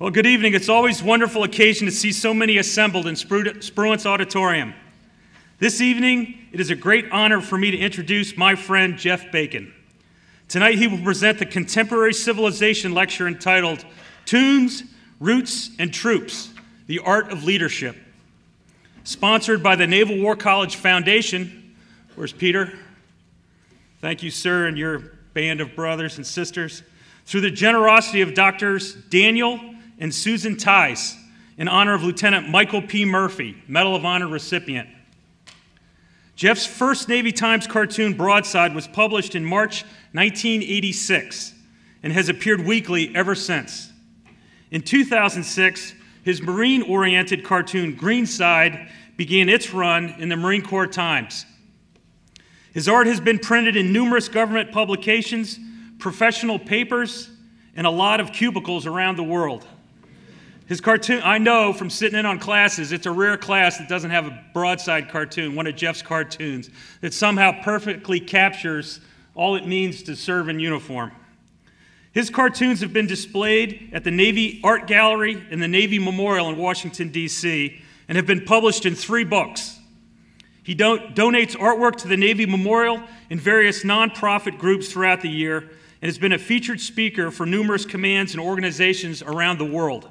Well, good evening. It's always a wonderful occasion to see so many assembled in Spruance Auditorium. This evening, it is a great honor for me to introduce my friend Jeff Bacon. Tonight, he will present the Contemporary Civilization lecture entitled Toons, Roots, and Troops The Art of Leadership. Sponsored by the Naval War College Foundation. Where's Peter? Thank you, sir, and your band of brothers and sisters. Through the generosity of Doctors Daniel and Susan Tice, in honor of Lieutenant Michael P. Murphy, Medal of Honor recipient. Jeff's first Navy Times cartoon, Broadside, was published in March 1986 and has appeared weekly ever since. In 2006, his marine oriented cartoon, Greenside, began its run in the Marine Corps Times. His art has been printed in numerous government publications, professional papers, and a lot of cubicles around the world. His cartoon, I know from sitting in on classes, it's a rare class that doesn't have a broadside cartoon, one of Jeff's cartoons, that somehow perfectly captures all it means to serve in uniform. His cartoons have been displayed at the Navy Art Gallery and the Navy Memorial in Washington, D.C., and have been published in three books. He don- donates artwork to the Navy Memorial and various nonprofit groups throughout the year and has been a featured speaker for numerous commands and organizations around the world.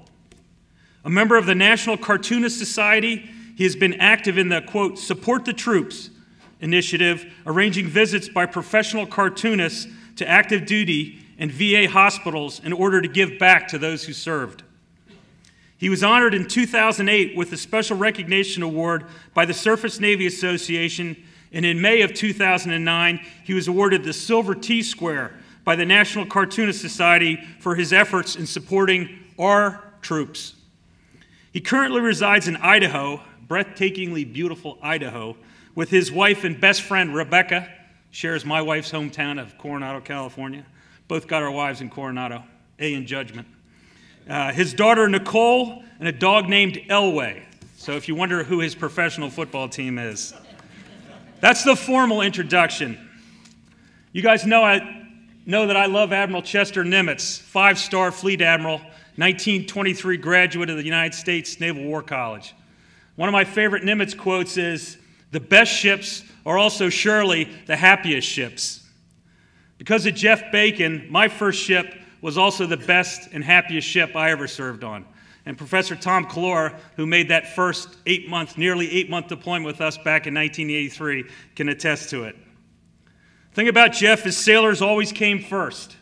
A member of the National Cartoonist Society, he has been active in the, quote, Support the Troops initiative, arranging visits by professional cartoonists to active duty and VA hospitals in order to give back to those who served. He was honored in 2008 with a Special Recognition Award by the Surface Navy Association, and in May of 2009, he was awarded the Silver T Square by the National Cartoonist Society for his efforts in supporting our troops. He currently resides in Idaho, breathtakingly beautiful Idaho, with his wife and best friend Rebecca, shares my wife's hometown of Coronado, California. Both got our wives in Coronado, A in judgment. Uh, his daughter Nicole, and a dog named Elway. So if you wonder who his professional football team is, that's the formal introduction. You guys know I know that I love Admiral Chester Nimitz, five-star fleet admiral 1923 graduate of the United States Naval War College. One of my favorite Nimitz quotes is The best ships are also surely the happiest ships. Because of Jeff Bacon, my first ship was also the best and happiest ship I ever served on. And Professor Tom Kalora, who made that first eight month, nearly eight month deployment with us back in 1983, can attest to it. The thing about Jeff is sailors always came first.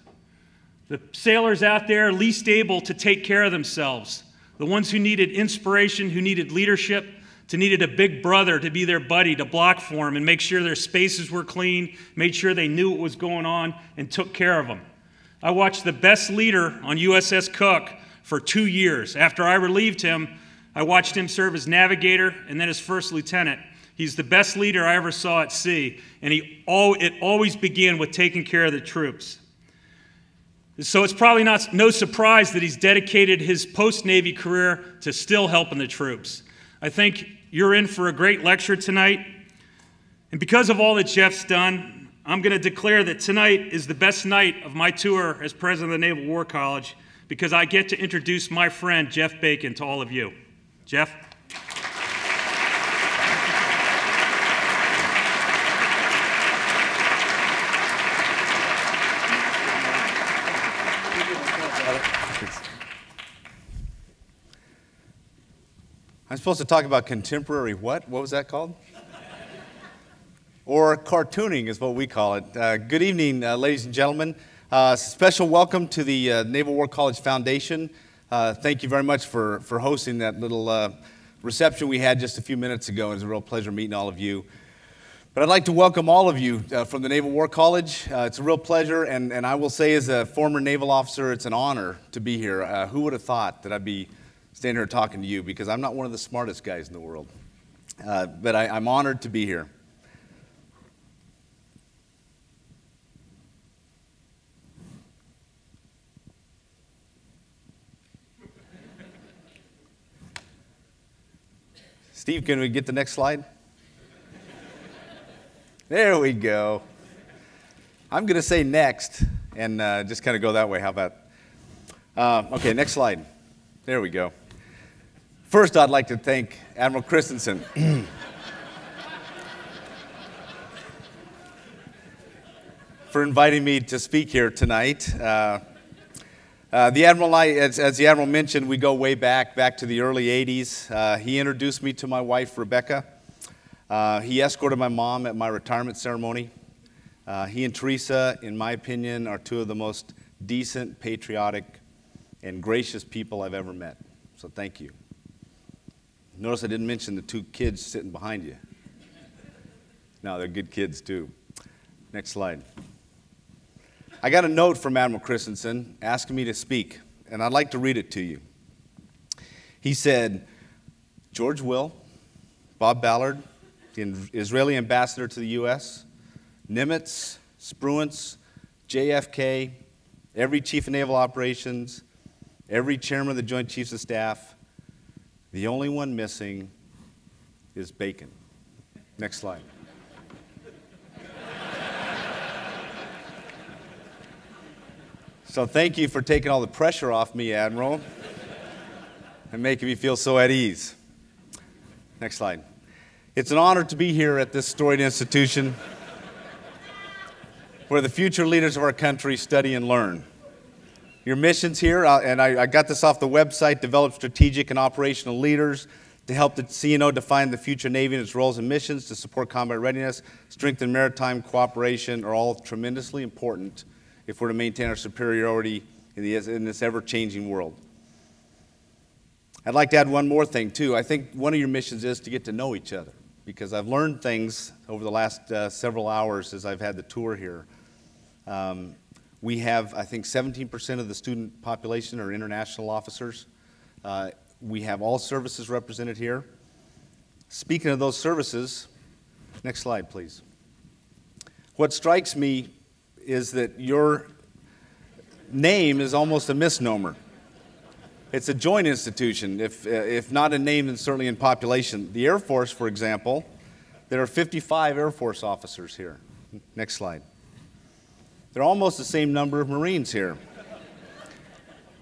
The sailors out there least able to take care of themselves, the ones who needed inspiration, who needed leadership, to needed a big brother to be their buddy to block for them and make sure their spaces were clean, made sure they knew what was going on, and took care of them. I watched the best leader on USS Cook for two years. After I relieved him, I watched him serve as navigator and then as first lieutenant. He's the best leader I ever saw at sea, and he, it always began with taking care of the troops. So it's probably not no surprise that he's dedicated his post-Navy career to still helping the troops. I think you're in for a great lecture tonight. And because of all that Jeff's done, I'm going to declare that tonight is the best night of my tour as president of the Naval War College because I get to introduce my friend Jeff Bacon to all of you. Jeff? I'm supposed to talk about contemporary what? What was that called? or cartooning is what we call it. Uh, good evening, uh, ladies and gentlemen. Uh, special welcome to the uh, Naval War College Foundation. Uh, thank you very much for, for hosting that little uh, reception we had just a few minutes ago. It was a real pleasure meeting all of you. But I'd like to welcome all of you from the Naval War College. it's a real pleasure, and, and I will say, as a former naval officer, it's an honor to be here. who would have thought that I'd be standing here talking to you because I'm not one of the smartest guys in the world. Uh, but I, I'm honored to be here. Steve, can we get the next slide? There we go. I'm going to say next and uh, just kind of go that way. How about? Uh, okay, next slide. There we go. First, I'd like to thank Admiral Christenson. for inviting me to speak here tonight. Uh, uh, the Admiral I, as, as, the Admiral mentioned, we go way back, back to the early 80s. Uh, he introduced me to my wife, Rebecca. Uh, he escorted my mom at my retirement ceremony. Uh, he and Teresa, in my opinion, are two of the most decent, patriotic, and gracious people I've ever met. So thank you. Notice I didn't mention the two kids sitting behind you. No, they're good kids too. Next slide. I got a note from Admiral Christenson asking me to speak, and I'd like to read it to you. He said, George Will, Bob Ballard, the Israeli ambassador to the U.S., Nimitz, Spruance, JFK, every chief of naval operations, every chairman of the Joint Chiefs of Staff. The only one missing is Bacon. Next slide. So thank you for taking all the pressure off me, Admiral, and making me feel so at ease. Next slide. It's an honor to be here at this storied institution where the future leaders of our country study and learn. Your missions here, uh, and I, I got this off the website, develop strategic and operational leaders to help the CNO define the future Navy and its roles and missions, to support combat readiness, strengthen maritime cooperation are all tremendously important if we're to maintain our superiority in, the, in this ever changing world. I'd like to add one more thing, too. I think one of your missions is to get to know each other because I've learned things over the last uh, several hours as I've had the tour here. Um, we have, I think, 17% of the student population are international officers. Uh, we have all services represented here. Speaking of those services, next slide, please. What strikes me is that your name is almost a misnomer. It's a joint institution, if, uh, if not in name, then certainly in population. The Air Force, for example, there are 55 Air Force officers here. Next slide. There are almost the same number of Marines here,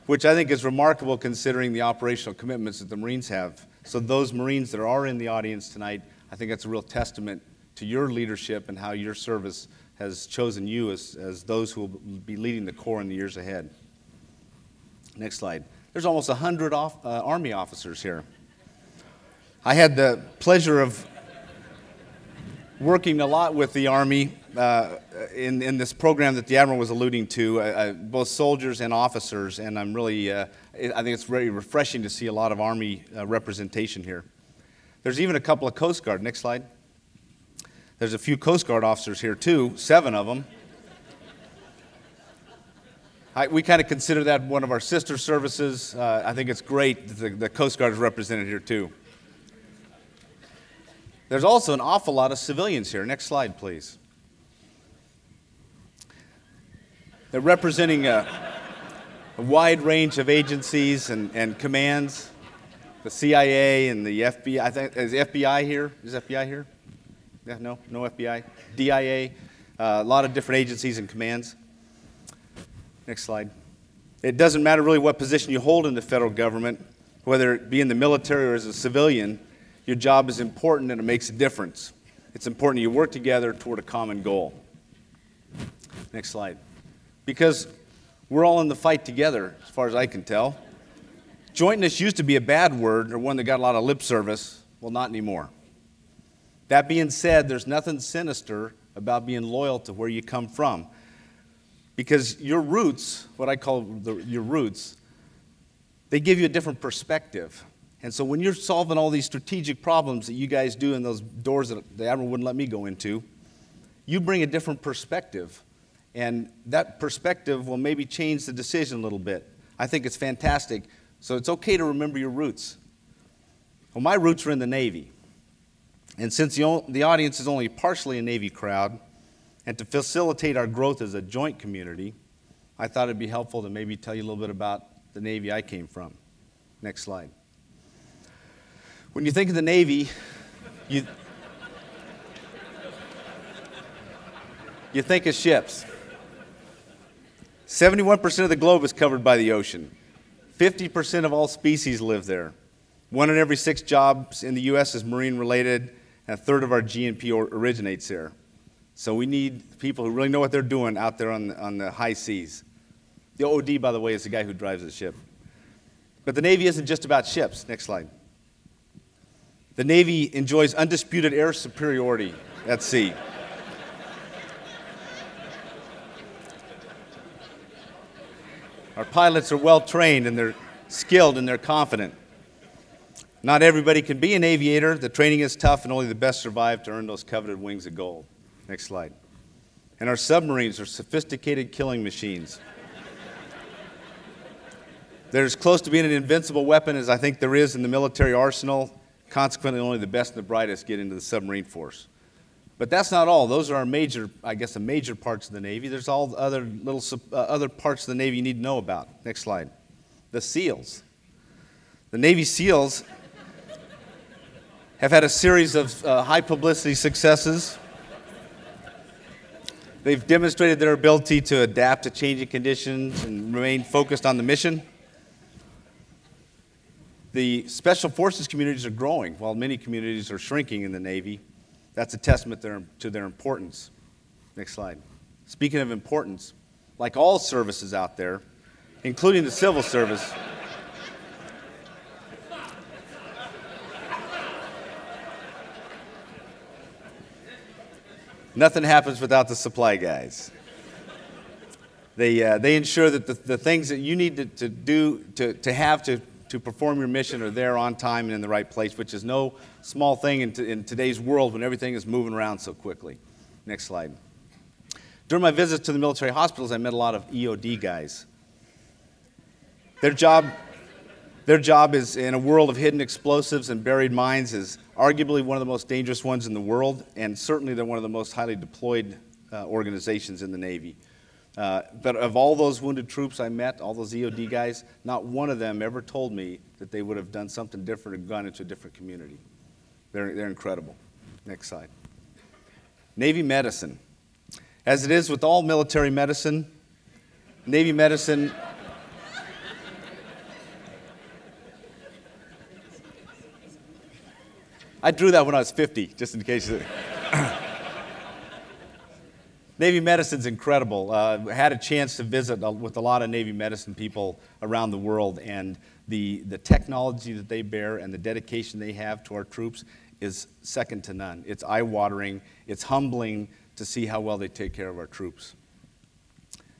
which I think is remarkable considering the operational commitments that the Marines have. So, those Marines that are in the audience tonight, I think that's a real testament to your leadership and how your service has chosen you as, as those who will be leading the Corps in the years ahead. Next slide. There's almost 100 off, uh, Army officers here. I had the pleasure of working a lot with the Army uh, in, in this program that the Admiral was alluding to, uh, uh both soldiers and officers, and I'm really, uh, I think it's very refreshing to see a lot of Army representation here. There's even a couple of Coast Guard. Next slide. There's a few Coast Guard officers here, too, seven of them. I, we kind of consider that one of our sister services. Uh, I think it's great that the, the Coast Guard is represented here, too. There's also an awful lot of civilians here. Next slide, please. They're representing a, a wide range of agencies and, and commands the CIA and the FBI. I think, is FBI here? Is FBI here? Yeah, no, no FBI. DIA, uh, a lot of different agencies and commands. Next slide. It doesn't matter really what position you hold in the federal government, whether it be in the military or as a civilian, your job is important and it makes a difference. It's important you work together toward a common goal. Next slide. Because we're all in the fight together, as far as I can tell. Jointness used to be a bad word or one that got a lot of lip service. Well, not anymore. That being said, there's nothing sinister about being loyal to where you come from. Because your roots, what I call the, your roots, they give you a different perspective. And so when you're solving all these strategic problems that you guys do in those doors that the Admiral wouldn't let me go into, you bring a different perspective. And that perspective will maybe change the decision a little bit. I think it's fantastic. So it's okay to remember your roots. Well, my roots are in the Navy. And since the, the audience is only partially a Navy crowd, and to facilitate our growth as a joint community, I thought it'd be helpful to maybe tell you a little bit about the Navy I came from. Next slide. When you think of the Navy, you, you think of ships. 71% of the globe is covered by the ocean. 50% of all species live there. One in every six jobs in the U.S. is marine related, and a third of our GNP originates there. So we need people who really know what they're doing out there on the, on the high seas. The OD, by the way, is the guy who drives the ship. But the Navy isn't just about ships. Next slide. The Navy enjoys undisputed air superiority at sea. Our pilots are well trained and they're skilled and they're confident. Not everybody can be an aviator. The training is tough, and only the best survive to earn those coveted wings of gold. Next slide. And our submarines are sophisticated killing machines. They're as close to being an invincible weapon as I think there is in the military arsenal. Consequently, only the best and the brightest get into the submarine force. But that's not all. Those are our major, I guess, the major parts of the Navy. There's all other little uh, other parts of the Navy you need to know about. Next slide. The SEALs. The Navy SEALs have had a series of uh, high publicity successes. They've demonstrated their ability to adapt to changing conditions and remain focused on the mission. The special forces communities are growing while many communities are shrinking in the Navy. That's a testament to their importance. Next slide. Speaking of importance, like all services out there, including the civil service, nothing happens without the supply guys. They, uh, they ensure that the, the things that you need to, to do, to, to have to to perform your mission are there on time and in the right place, which is no small thing in, in today's world when everything is moving around so quickly. Next slide. During my visits to the military hospitals, I met a lot of EOD guys. Their job, their job is in a world of hidden explosives and buried mines is arguably one of the most dangerous ones in the world, and certainly they're one of the most highly deployed uh, organizations in the Navy. Uh, but of all those wounded troops I met, all those EOD guys, not one of them ever told me that they would have done something different or gone into a different community. They're, they're incredible. Next slide. Navy medicine. As it is with all military medicine, Navy medicine. I drew that when I was 50, just in case. Navy medicine's incredible. Uh, had a chance to visit with a lot of Navy medicine people around the world, and the, the technology that they bear and the dedication they have to our troops is second to none. It's eye watering, it's humbling to see how well they take care of our troops.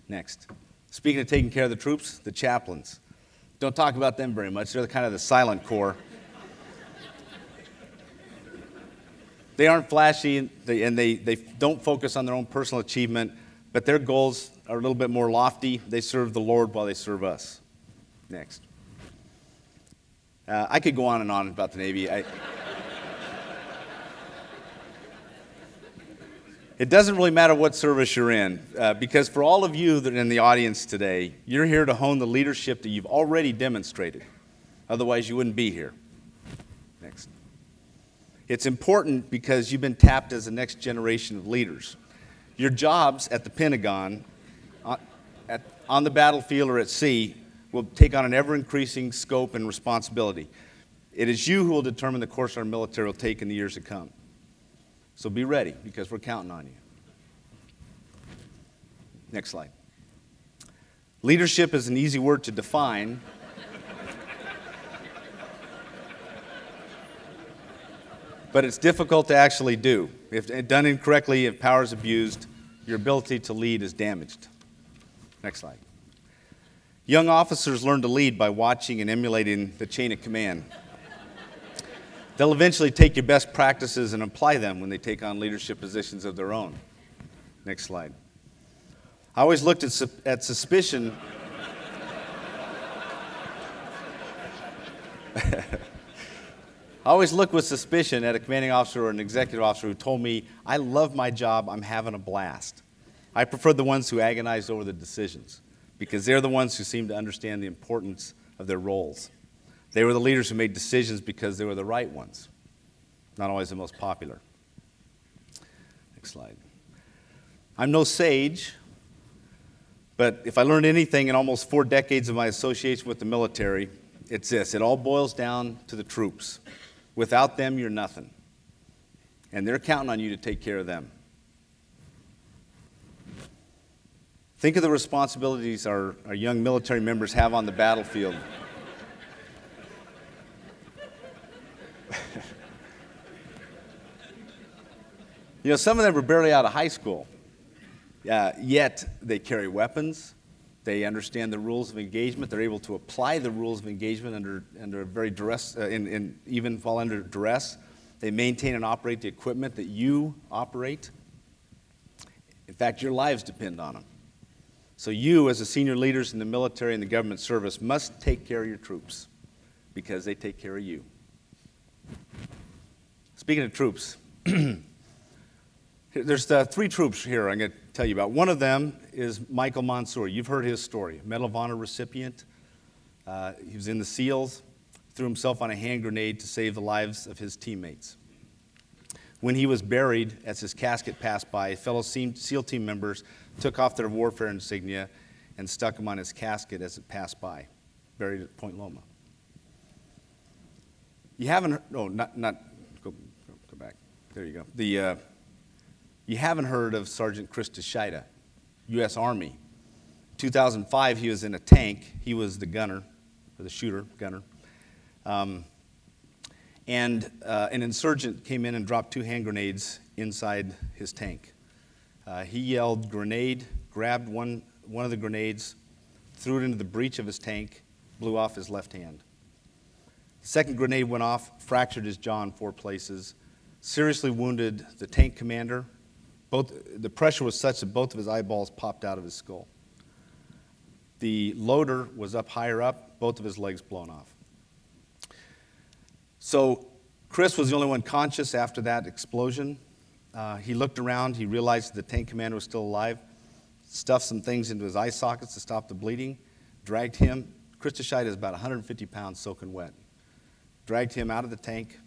Next. Speaking of taking care of the troops, the chaplains. Don't talk about them very much. They're kind of the silent corps. They aren't flashy and they, they don't focus on their own personal achievement, but their goals are a little bit more lofty. They serve the Lord while they serve us. Next. Uh, I could go on and on about the Navy. I, it doesn't really matter what service you're in, uh, because for all of you that are in the audience today, you're here to hone the leadership that you've already demonstrated. Otherwise, you wouldn't be here. It's important because you've been tapped as the next generation of leaders. Your jobs at the Pentagon, on, uh, on the battlefield or at sea, will take on an ever increasing scope and responsibility. It is you who will determine the course our military will take in the years to come. So be ready because we're counting on you. Next slide. Leadership is an easy word to define. But it's difficult to actually do. If done incorrectly, if power is abused, your ability to lead is damaged. Next slide. Young officers learn to lead by watching and emulating the chain of command. They'll eventually take your best practices and apply them when they take on leadership positions of their own. Next slide. I always looked at, at suspicion. I always look with suspicion at a commanding officer or an executive officer who told me, I love my job, I'm having a blast. I prefer the ones who agonize over the decisions because they're the ones who seem to understand the importance of their roles. They were the leaders who made decisions because they were the right ones, not always the most popular. Next slide. I'm no sage, But if I learned anything in almost four decades of my association with the military, it's this it all boils down to the troops. Without them, you're nothing. And they're counting on you to take care of them. Think of the responsibilities our, our young military members have on the battlefield. you know, some of them are barely out of high school, uh, yet they carry weapons. They understand the rules of engagement. They're able to apply the rules of engagement under, under very duress, uh, in even while under duress. They maintain and operate the equipment that you operate. In fact, your lives depend on them. So, you, as the senior leaders in the military and the government service, must take care of your troops because they take care of you. Speaking of troops, there's uh, three troops here I'm going to tell you about. One of them is Michael Monsoor. You've heard his story, Medal of Honor recipient. Uh, he was in the SEALs, threw himself on a hand grenade to save the lives of his teammates. When he was buried, as his casket passed by, fellow SEAL team members took off their warfare insignia and stuck them on his casket as it passed by, buried at Point Loma. You haven't, oh, not, not go, go back. There you go. The, uh, you haven't heard of Sergeant Chris DeShida, U.S. Army. 2005, he was in a tank. He was the gunner, or the shooter, gunner. Um, and uh, an insurgent came in and dropped two hand grenades inside his tank. Uh, he yelled grenade, grabbed one, one of the grenades, threw it into the breech of his tank, blew off his left hand. The second grenade went off, fractured his jaw in four places, seriously wounded the tank commander. Both, the pressure was such that both of his eyeballs popped out of his skull. The loader was up higher up, both of his legs blown off. So Chris was the only one conscious after that explosion. Uh, he looked around, he realized the tank commander was still alive, stuffed some things into his eye sockets to stop the bleeding, dragged him. Chris DeShida is about 150 pounds soaking wet. Dragged him out of the tank,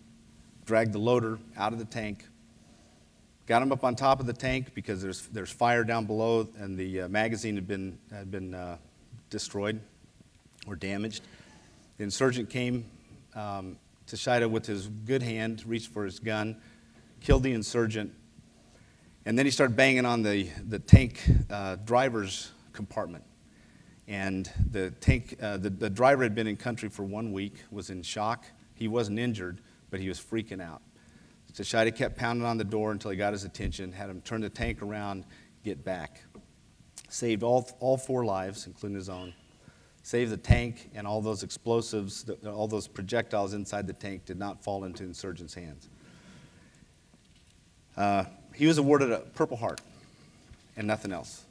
dragged the loader out of the tank, got him up on top of the tank because there's, there's fire down below and the uh, magazine had been, had been uh, destroyed or damaged. The insurgent came, um, Shida with his good hand, reached for his gun, killed the insurgent, and then he started banging on the, the tank uh, driver's compartment. And the, tank, uh, the, the driver had been in country for one week, was in shock. He wasn't injured, but he was freaking out. DeShida kept pounding on the door until he got his attention, had him turn the tank around, get back. Saved all, all four lives, including his own saved the tank, and all those explosives, all those projectiles inside the tank did not fall into insurgents' hands. Uh, he was awarded a Purple Heart and nothing else.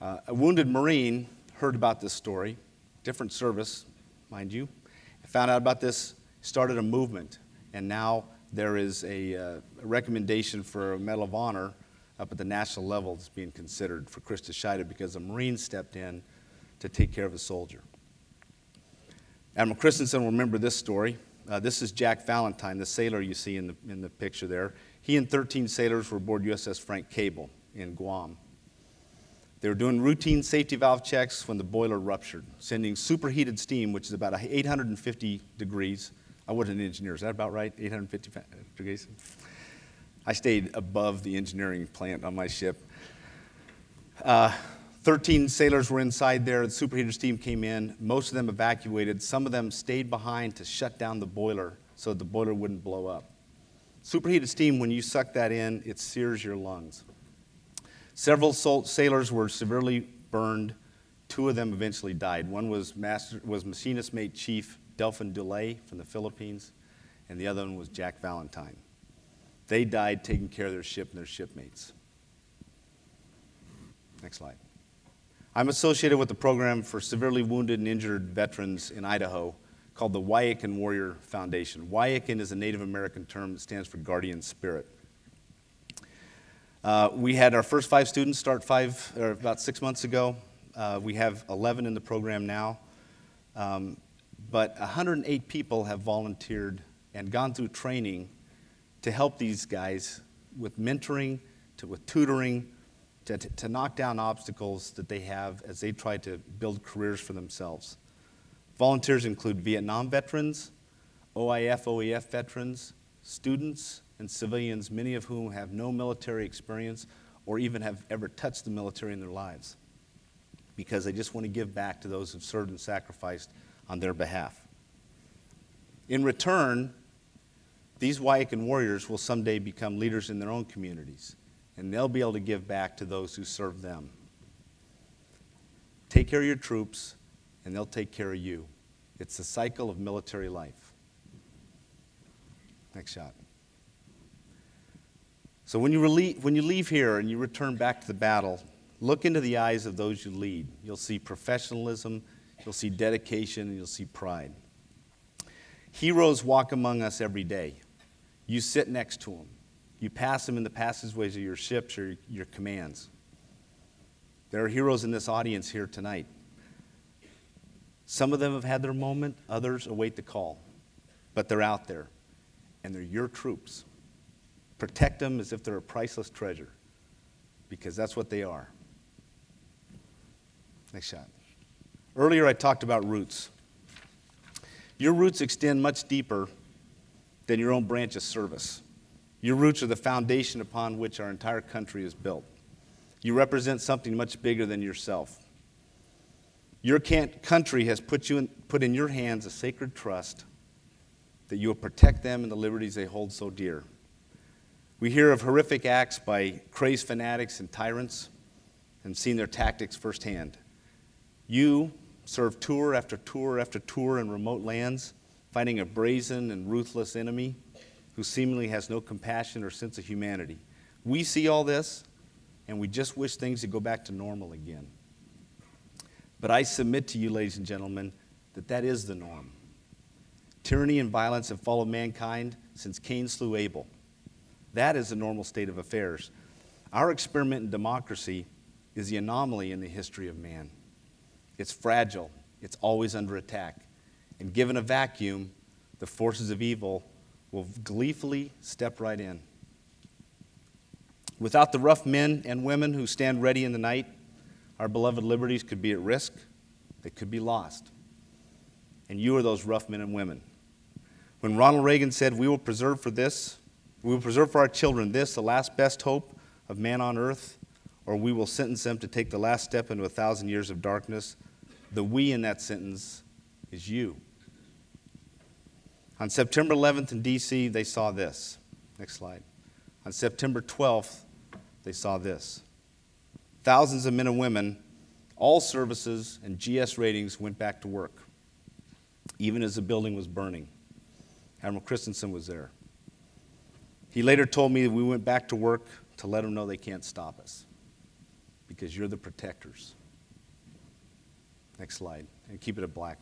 Uh, a wounded Marine heard about this story, different service, mind you, found out about this, started a movement, and now there is a, uh, a recommendation for a Medal of Honor up at the national level that's being considered for Chris DeShida because a Marine stepped in to take care of a soldier. Admiral Christenson will remember this story. Uh, this is Jack Valentine, the sailor you see in the, in the picture there. He and 13 sailors were aboard USS Frank Cable in Guam. They were doing routine safety valve checks when the boiler ruptured, sending superheated steam, which is about 850 degrees. I wasn't an engineer, is that about right? 850 degrees? I stayed above the engineering plant on my ship. Uh, 13 sailors were inside there. The superheater steam came in. Most of them evacuated. Some of them stayed behind to shut down the boiler so the boiler wouldn't blow up. Superheated steam, when you suck that in, it sears your lungs. Several sailors were severely burned. Two of them eventually died. One was, master, was machinist mate chief Delphin DeLay from the Philippines, and the other one was Jack Valentine. They died taking care of their ship and their shipmates. Next slide. I'm associated with the program for severely wounded and injured veterans in Idaho called the Wyakin Warrior Foundation. Wyakin is a Native American term that stands for guardian spirit. Uh, we had our first five students start five, or about six months ago. Uh, we have 11 in the program now. Um, but 108 people have volunteered and gone through training to help these guys with mentoring, to, with tutoring, to, to knock down obstacles that they have as they try to build careers for themselves. Volunteers include Vietnam veterans, OIF, OEF veterans, students, and civilians, many of whom have no military experience or even have ever touched the military in their lives because they just want to give back to those who've served and sacrificed on their behalf. In return, these Wyakin warriors will someday become leaders in their own communities, and they'll be able to give back to those who serve them. Take care of your troops, and they'll take care of you. It's the cycle of military life. Next shot. So when you, when you leave here and you return back to the battle, look into the eyes of those you lead. You'll see professionalism, you'll see dedication, and you'll see pride. Heroes walk among us every day. You sit next to them. You pass them in the passageways of your ships or your commands. There are heroes in this audience here tonight. Some of them have had their moment, others await the call. But they're out there, and they're your troops. Protect them as if they're a priceless treasure, because that's what they are. Next shot. Earlier, I talked about roots. Your roots extend much deeper than your own branch of service. Your roots are the foundation upon which our entire country is built. You represent something much bigger than yourself. Your country has put, you in, put in your hands a sacred trust that you will protect them and the liberties they hold so dear. We hear of horrific acts by crazed fanatics and tyrants and seen their tactics firsthand. You serve tour after tour after tour in remote lands fighting a brazen and ruthless enemy who seemingly has no compassion or sense of humanity. We see all this, and we just wish things would go back to normal again. But I submit to you, ladies and gentlemen, that that is the norm. Tyranny and violence have followed mankind since Cain slew Abel. That is the normal state of affairs. Our experiment in democracy is the anomaly in the history of man. It's fragile, it's always under attack. And given a vacuum, the forces of evil will gleefully step right in. Without the rough men and women who stand ready in the night, our beloved liberties could be at risk, they could be lost. And you are those rough men and women. When Ronald Reagan said, We will preserve for this, we will preserve for our children this, the last best hope of man on earth, or we will sentence them to take the last step into a thousand years of darkness, the we in that sentence is you. On September 11th in D.C., they saw this. Next slide. On September 12th, they saw this. Thousands of men and women, all services and GS ratings went back to work, even as the building was burning. Admiral Christenson was there. He later told me that we went back to work to let them know they can't stop us because you're the protectors. Next slide, and keep it a black.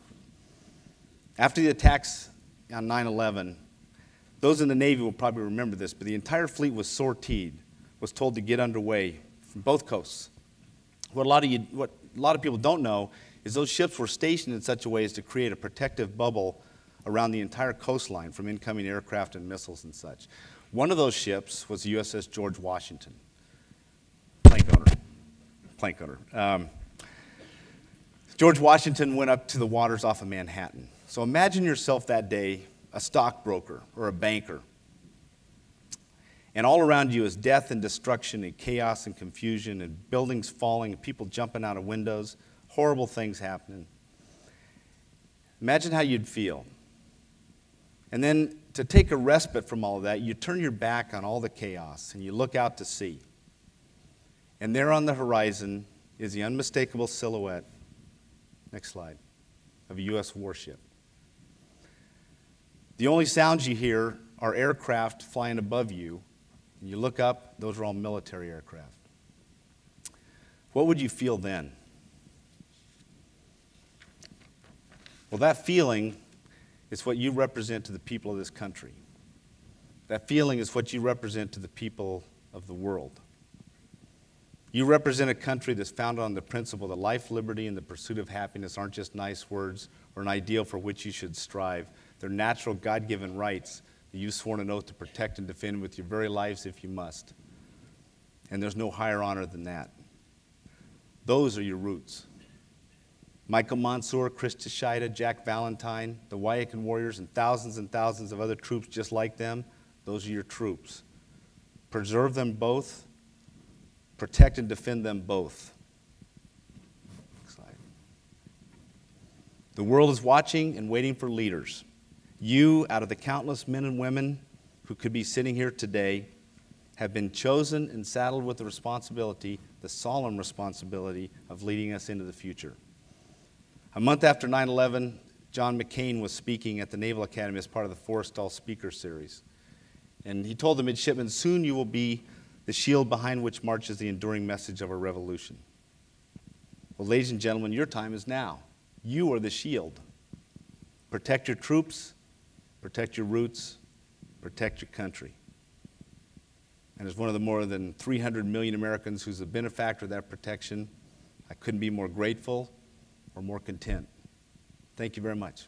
After the attacks on 9 11, those in the Navy will probably remember this, but the entire fleet was sortied, was told to get underway from both coasts. What a lot of, you, what a lot of people don't know is those ships were stationed in such a way as to create a protective bubble around the entire coastline from incoming aircraft and missiles and such. One of those ships was the USS George Washington. Plank owner. Plank owner. Um, George Washington went up to the waters off of Manhattan. So imagine yourself that day, a stockbroker or a banker. And all around you is death and destruction and chaos and confusion and buildings falling and people jumping out of windows, horrible things happening. Imagine how you'd feel. And then to take a respite from all of that, you turn your back on all the chaos and you look out to sea. And there on the horizon is the unmistakable silhouette, next slide, of a U.S. warship. The only sounds you hear are aircraft flying above you. You look up, those are all military aircraft. What would you feel then? Well, that feeling is what you represent to the people of this country. That feeling is what you represent to the people of the world. You represent a country that's founded on the principle that life, liberty, and the pursuit of happiness aren't just nice words or an ideal for which you should strive, they're natural, God given rights that you've sworn an oath to protect and defend with your very lives if you must. and there's no higher honor than that. Those are your roots. Michael Monsoor, Chris Tashida, Jack Valentine, the Wyakin Warriors, and thousands and thousands of other troops just like them, those are your troops. Preserve them both, protect and defend them both. The world is watching and waiting for leaders. You, out of the countless men and women who could be sitting here today, have been chosen and saddled with the responsibility, the solemn responsibility, of leading us into the future. A month after 9 11, John McCain was speaking at the Naval Academy as part of the Forrestal Speaker Series. And he told the midshipmen, Soon you will be the shield behind which marches the enduring message of our revolution. Well, ladies and gentlemen, your time is now. You are the shield. Protect your troops, protect your roots, protect your country. And as one of the more than 300 million Americans who's a benefactor of that protection, I couldn't be more grateful or more content. Thank you very much.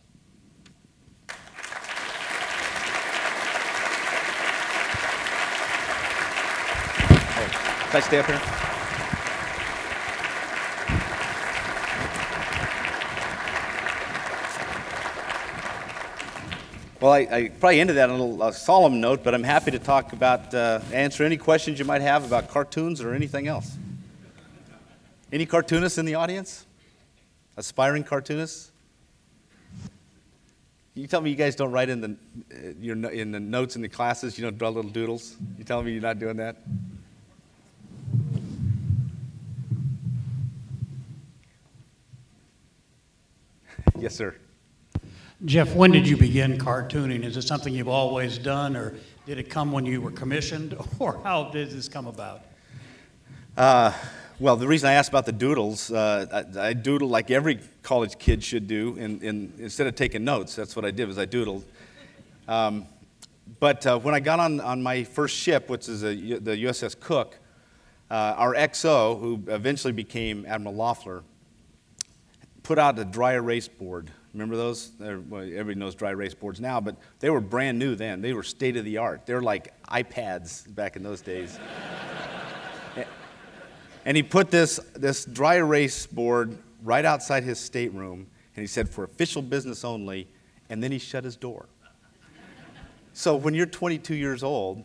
Oh, can I stay up here? Well, I, I probably ended that on a little a solemn note, but I'm happy to talk about, uh, answer any questions you might have about cartoons or anything else. Any cartoonists in the audience? Aspiring cartoonists? You tell me you guys don't write in the, uh, your, in the notes in the classes, you don't draw little doodles? You tell me you're not doing that? Yes, sir. Jeff, when did you begin cartooning? Is it something you've always done, or did it come when you were commissioned, or how did this come about? Uh, well, the reason I asked about the doodles, uh, I, I doodle like every college kid should do. In, in, instead of taking notes, that's what I did was I doodled. Um, but uh, when I got on, on my first ship, which is a, the USS Cook, uh, our XO, who eventually became Admiral Loeffler, put out a dry erase board. Remember those? Everybody knows dry erase boards now, but they were brand new then. They were state of the art. They were like iPads back in those days. And he put this, this dry erase board right outside his stateroom, and he said, for official business only, and then he shut his door. So when you're 22 years old,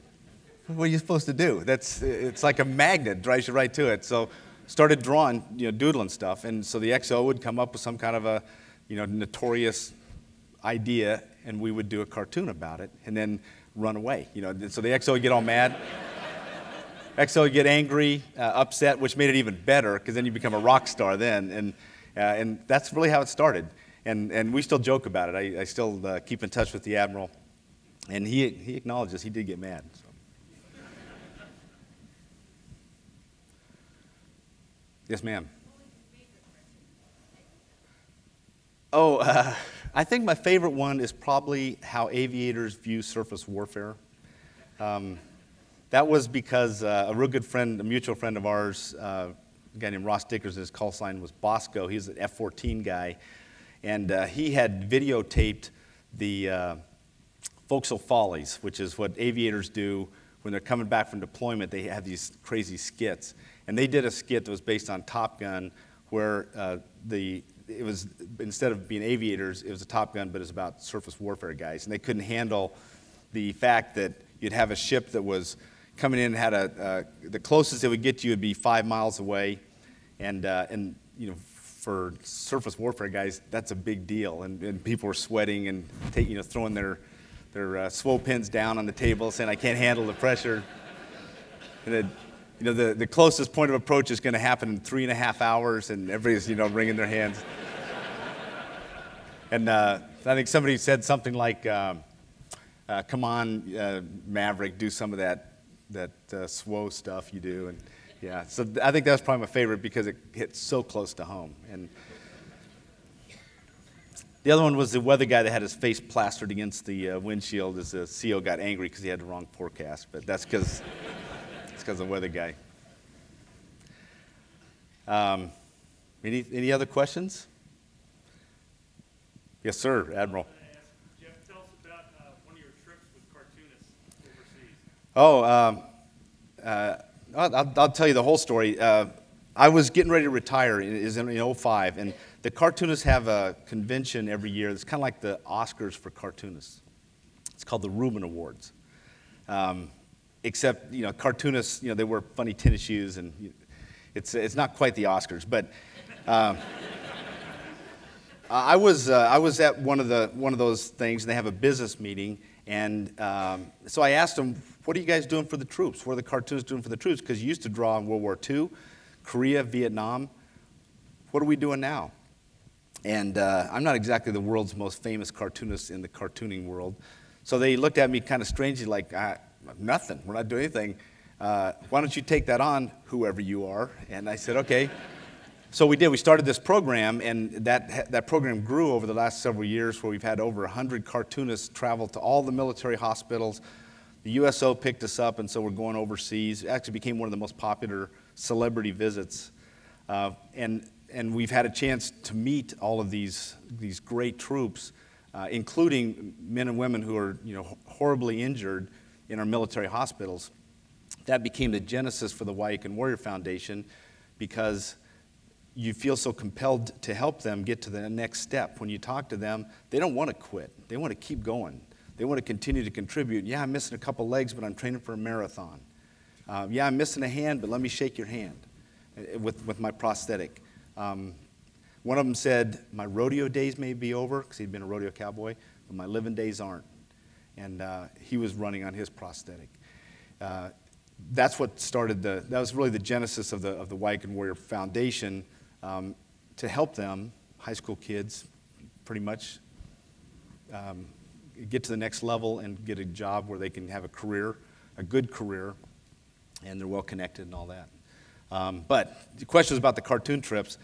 what are you supposed to do? That's, it's like a magnet, drives you right to it. So started drawing, you know, doodling stuff, and so the XO would come up with some kind of a, you know, notorious idea, and we would do a cartoon about it, and then run away. You know, so the XO would get all mad. XO would get angry, uh, upset, which made it even better because then you become a rock star then. And, uh, and that's really how it started. And, and we still joke about it. I, I still uh, keep in touch with the Admiral. And he, he acknowledges he did get mad. So. Yes, ma'am. Oh, uh, I think my favorite one is probably how aviators view surface warfare. Um, that was because uh, a real good friend, a mutual friend of ours, uh, a guy named Ross Dickers, his call sign was Bosco. He's an F 14 guy. And uh, he had videotaped the uh, Foc'sle Follies, which is what aviators do when they're coming back from deployment. They have these crazy skits. And they did a skit that was based on Top Gun where uh, the it was instead of being aviators, it was a Top Gun, but it was about surface warfare guys, and they couldn't handle the fact that you'd have a ship that was coming in and had a uh, the closest it would get to you would be five miles away, and uh, and you know for surface warfare guys that's a big deal, and, and people were sweating and take, you know throwing their their uh, pins down on the table, saying I can't handle the pressure, and then. You know, the, the closest point of approach is going to happen in three and a half hours, and everybody's, you know, wringing their hands. and uh, I think somebody said something like, um, uh, come on, uh, Maverick, do some of that, that uh, SWO stuff you do. And yeah, so I think that's probably my favorite because it hits so close to home. And the other one was the weather guy that had his face plastered against the uh, windshield as the CO got angry because he had the wrong forecast. But that's because because of the weather guy. Um, any, any other questions? Yes, sir, Admiral. Jeff, tell us about uh, one of your trips with cartoonists overseas. Oh, um, uh, I'll, I'll, tell you the whole story. Uh, I was getting ready to retire in, is in, in 05, and the cartoonists have a convention every year. It's kind of like the Oscars for cartoonists. It's called the Reuben Awards. Um, except, you know, cartoonists, you know, they wear funny tennis shoes, and you- it's, it's not quite the Oscars. But um, I was, uh, I was at one of, the, one of those things, and they have a business meeting. And um, so I asked them, What are you guys doing for the troops? What are the cartoonists doing for the troops? Because you used to draw in World War II, Korea, Vietnam. What are we doing now? And uh, I'm not exactly the world's most famous cartoonist in the cartooning world. So they looked at me kind of strangely, like, nothing, we're not doing anything. Uh, why don't you take that on, whoever you are? And I said, okay. So we did. We started this program, and that, that program grew over the last several years where we've had over 100 cartoonists travel to all the military hospitals. The USO picked us up, and so we're going overseas. It actually became one of the most popular celebrity visits. Uh, and, and we've had a chance to meet all of these, these great troops, uh, including men and women who are you know, horribly injured in our military hospitals. That became the genesis for the Wyakin Warrior Foundation because you feel so compelled to help them get to the next step. When you talk to them, they don't want to quit. They want to keep going. They want to continue to contribute. Yeah, I'm missing a couple legs, but I'm training for a marathon. Uh, yeah, I'm missing a hand, but let me shake your hand uh, with, with my prosthetic. Um, one of them said, My rodeo days may be over, because he'd been a rodeo cowboy, but my living days aren't. And uh, he was running on his prosthetic. Uh, that's what started the, that was really the genesis of the, of the Wyakin Warrior Foundation um, to help them, high school kids, pretty much um, get to the next level and get a job where they can have a career, a good career, and they're well connected and all that. Um, but the question is about the cartoon trips.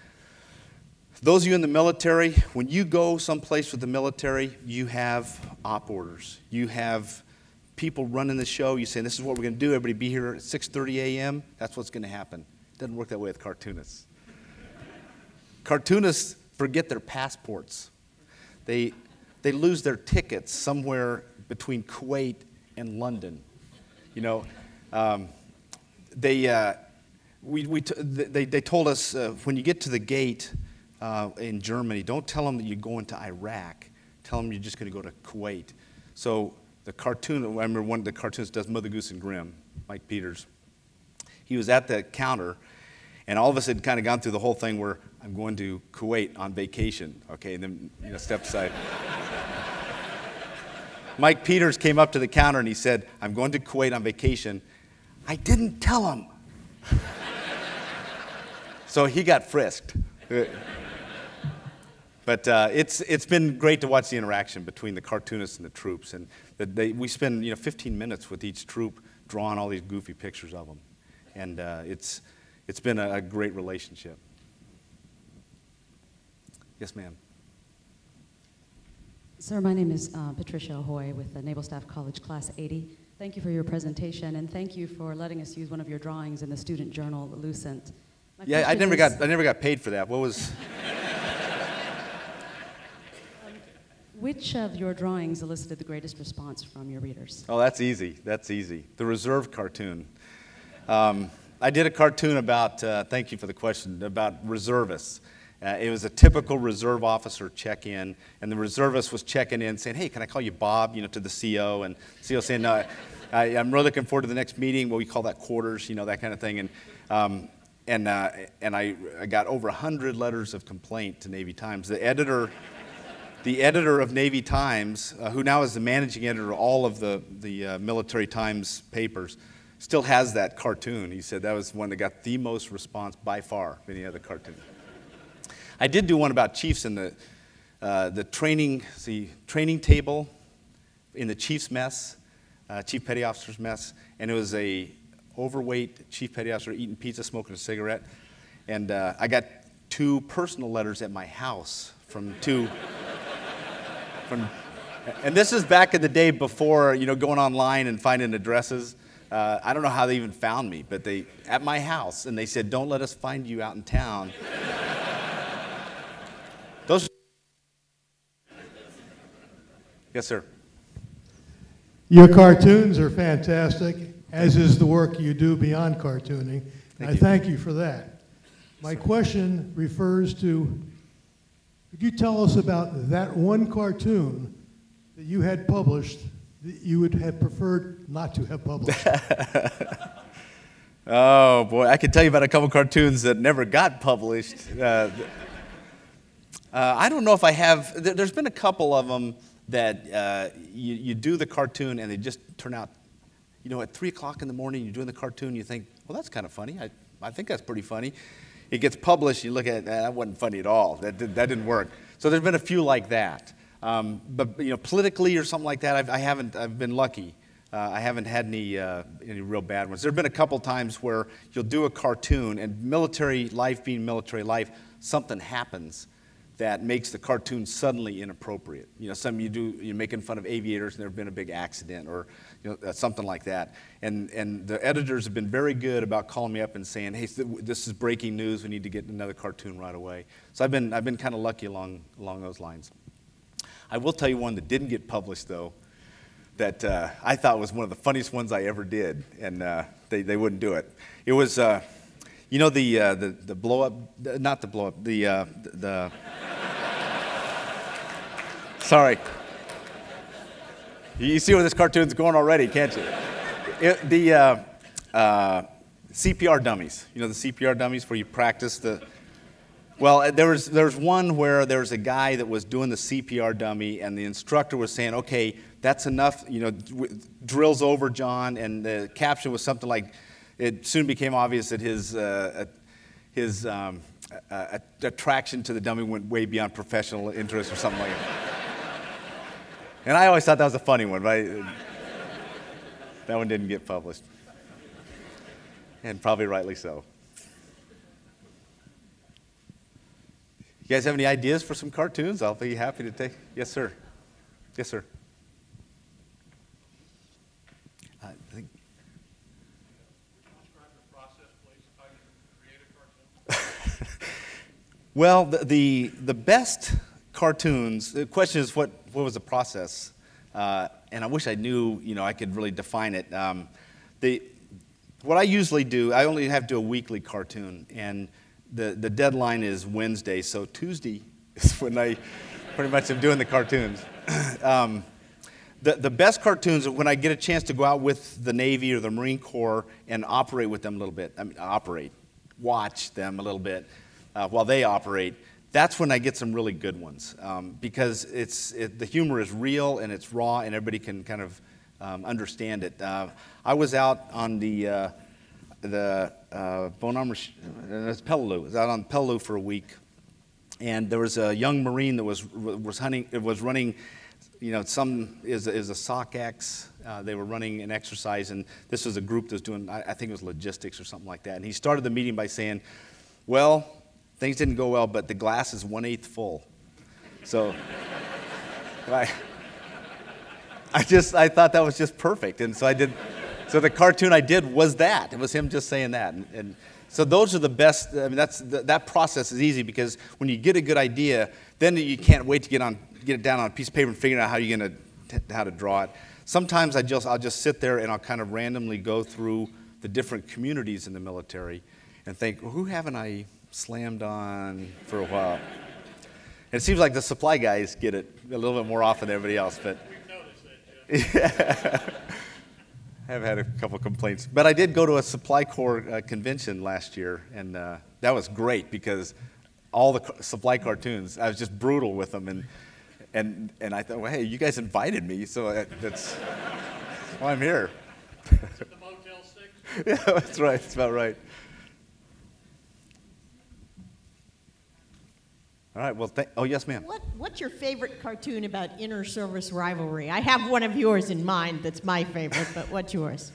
Those of you in the military, when you go someplace with the military, you have op orders. You have people running the show. You say, "This is what we're going to do. Everybody be here at 6:30 a.m." That's what's going to happen. It doesn't work that way with cartoonists. Cartoonists forget their passports. They, they lose their tickets somewhere between Kuwait and London. You know, um, they, uh, we, we they, they told us uh, when you get to the gate uh, in Germany, don't tell them that you're going to Iraq. Tell them you're just going to go to Kuwait. So the cartoon, I remember one of the cartoons does Mother Goose and Grimm, Mike Peters. He was at the counter, and all of us had kind of gone through the whole thing where I'm going to Kuwait on vacation, okay, and then you know, step aside. Mike Peters came up to the counter and he said, I'm going to Kuwait on vacation. I didn't tell him. so he got frisked. But uh, it's, it's been great to watch the interaction between the cartoonists and the troops. And that they, we spend you know, 15 minutes with each troop drawing all these goofy pictures of them. And uh, it's, it's been a, a great relationship. Yes, ma'am. Sir, my name is uh, Patricia Ahoy with the Naval Staff College Class 80. Thank you for your presentation, and thank you for letting us use one of your drawings in the student journal, Lucent. My Yeah, I never, is- got, I never got paid for that. What was. Which of your drawings elicited the greatest response from your readers? Oh, that's easy. That's easy. The reserve cartoon. Um, I did a cartoon about, uh, thank you for the question, about reservists. Uh, it was a typical reserve officer check in, and the reservist was checking in saying, Hey, can I call you Bob? You know, to the CO. And CO saying, No, I, I'm really looking forward to the next meeting. Well, we call that quarters, you know, that kind of thing. And, um, and, uh, and I, I got over 100 letters of complaint to Navy Times. The editor, the editor of Navy Times, uh, who now is the managing editor of all of the, the uh, Military Times papers, still has that cartoon. He said that was one that got the most response by far of any other cartoon. I did do one about chiefs in the, uh, the training, the training table in the chief's mess, uh, chief petty officer's mess, and it was a overweight chief petty officer eating pizza, smoking a cigarette, and uh, I got two personal letters at my house from two from, and this is back in the day before you know going online and finding addresses. Uh, I don't know how they even found me, but they at my house, and they said, "Don't let us find you out in town." Those. Yes, sir. Your cartoons are fantastic, as is the work you do beyond cartooning. Thank I you. thank you for that. My question refers to, could you tell us about that one cartoon that you had published that you would have preferred not to have published? Oh boy, I could tell you about a couple cartoons that never got published. Uh, uh, I don't know if I have. There, there's been a couple of them that uh, you, you do the cartoon and they just turn out. You know, at three o'clock in the morning, you're doing the cartoon. You think, well, that's kind of funny. I, I think that's pretty funny. It gets published. You look at it, "Ah, that wasn't funny at all. That, did, that didn't work. So there's been a few like that. Um, but you know, politically or something like that, I've, I haven't. I've been lucky. Uh, I haven't had any, uh, any real bad ones. There have been a couple times where you'll do a cartoon, and military life being military life, something happens that makes the cartoon suddenly inappropriate. You know, some you do, you're making fun of aviators, and there's been a big accident, or you know, uh, something like that. And, and the editors have been very good about calling me up and saying, hey, this is breaking news, we need to get another cartoon right away. So I've been, I've been kind of lucky along, along those lines. I will tell you one that didn't get published, though, that uh, I thought was one of the funniest ones I ever did, and uh, they, they wouldn't do it. It was, uh, you know, the, uh, the, the blow up, not the blow up, the, uh, the, the sorry. You see where this cartoon's going already, can't you? It, the uh, uh, CPR dummies, you know, the CPR dummies where you practice the, well, uh, there was, there was one where there was a guy that was doing the CPR dummy, and the instructor was saying, okay, that's enough, you know, drills over, John. And the caption was something like, it soon became obvious that his, uh, his um, attraction to the dummy went way beyond professional interest or something like that. And I always thought that was a funny one, but I, that one didn't get published. And probably rightly so. You guys have any ideas for some cartoons? I'll be happy to take. Yes, sir. Yes, sir. I think. Well, the, the, the best cartoons, the question is what, what was the process? Uh, and I wish I knew, you know, I could really define it. Um, the, what I usually do, I only have to do a weekly cartoon, and the, the deadline is Wednesday, so Tuesday is when I pretty much am doing the cartoons. um, the, the best cartoons are when I get a chance to go out with the Navy or the Marine Corps and operate with them a little bit. I mean, operate, watch them a little bit uh, while they operate. That's when I get some really good ones um, because it's, it, the humor is real and it's raw and everybody can kind of um, understand it. Uh, I was out on the, uh, the uh, Bone Armor, sh- uh, it's Peleliu. I was out on Peleliu for a week and there was a young Marine that was was hunting It was running, you know, some is is a SOCX. Uh, they were running an exercise, and this was a group that was doing I, I think it was logistics or something like that. And he started the meeting by saying, "Well, things didn't go well, but the glass is one eighth full." So, I, I just I thought that was just perfect, and so I did. So the cartoon I did was that. It was him just saying that, and, and so those are the best. I mean, that's the, that process is easy because when you get a good idea, then you can't wait to get on get it down on a piece of paper and figure out how you're gonna t- how to draw it. Sometimes I just I'll just sit there and I'll kind of randomly go through the different communities in the military and think, well, who haven't I slammed on for a while? And it seems like the supply guys get it a little bit more often than everybody else, but. I have had a couple complaints, but I did go to a Supply Corps uh, convention last year, and uh, that was great because all the ca- supply cartoons, I was just brutal with them, and and and I thought, well, hey, you guys invited me, so that's why I'm here. yeah, that's right. That's about right. All right. Well, th- oh yes, ma'am. What, what's your favorite cartoon about inter service rivalry? I have one of yours in mind that's my favorite, but what's yours?